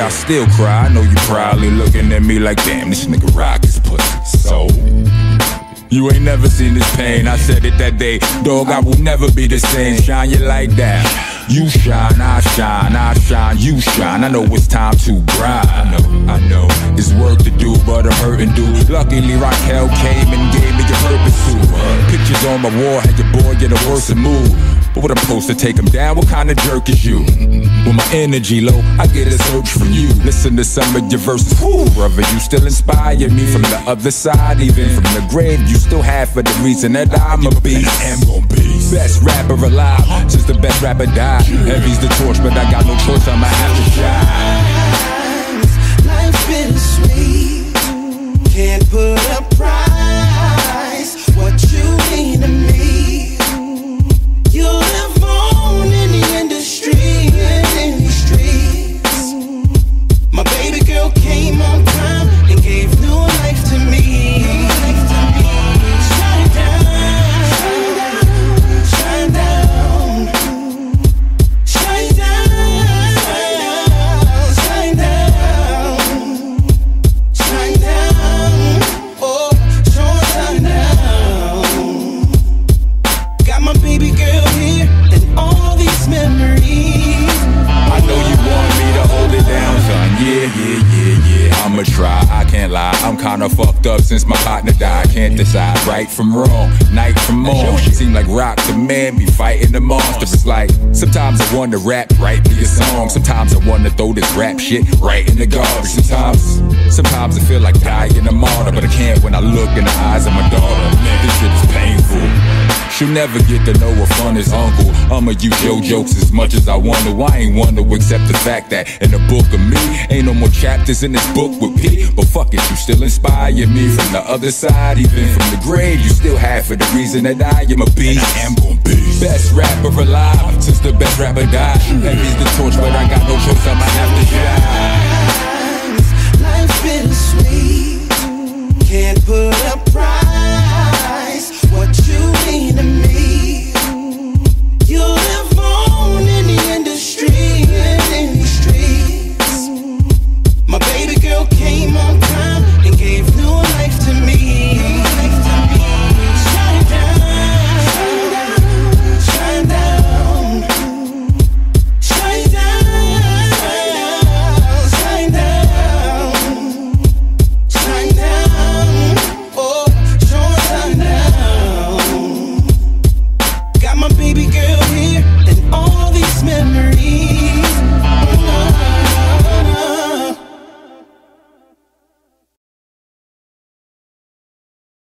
I still cry. I know you probably looking at me like, damn, this nigga rock his pussy. So. You ain't never seen this pain. I said it that day. Dog, I will never be the same. Shine your light down. You shine, I shine, I shine, you shine. I know it's time to grind. I know, I know. It's work to do, but I'm hurting, dude. Luckily, Raquel came and gave me a purpose suit. Pictures on my wall had your boy in a worse mood. But what I'm supposed to take him down? What kind of jerk is you? With my energy low, I get a search from you. Listen to some of your verses. Woo, brother, you still inspire me from the other side. Even from the grave, you still have for the reason that I'm a beast. I am gonna be. Best rapper alive, since the best rapper died. Heavy's the torch, but I got no choice, I'ma have to shine. I'ma try, I can't lie. I'm kinda fucked up since my partner died. Can't decide right from wrong, night from morn. Seem like rock the man be fighting the monster. It's like sometimes I wanna rap, write me a song. Sometimes I wanna throw this rap shit right in the garbage. Sometimes, sometimes I feel like dying in a martyr, but I can't when I look in the eyes of my daughter. Man, this shit is painful. She'll never get to know what fun is, uncle. I'ma use your jokes as much as I want to. I ain't one to accept the fact that in the book of me, ain't no more chapters in this book with P. But fuck it, you still inspire me from the other side. Even from the grave, you still have for the reason that I am a beast. I am gonna be best rapper alive since the best rapper died. Heavy's the torch, but I got no choice, I'ma have to shine. Life's bittersweet. Can't put a price.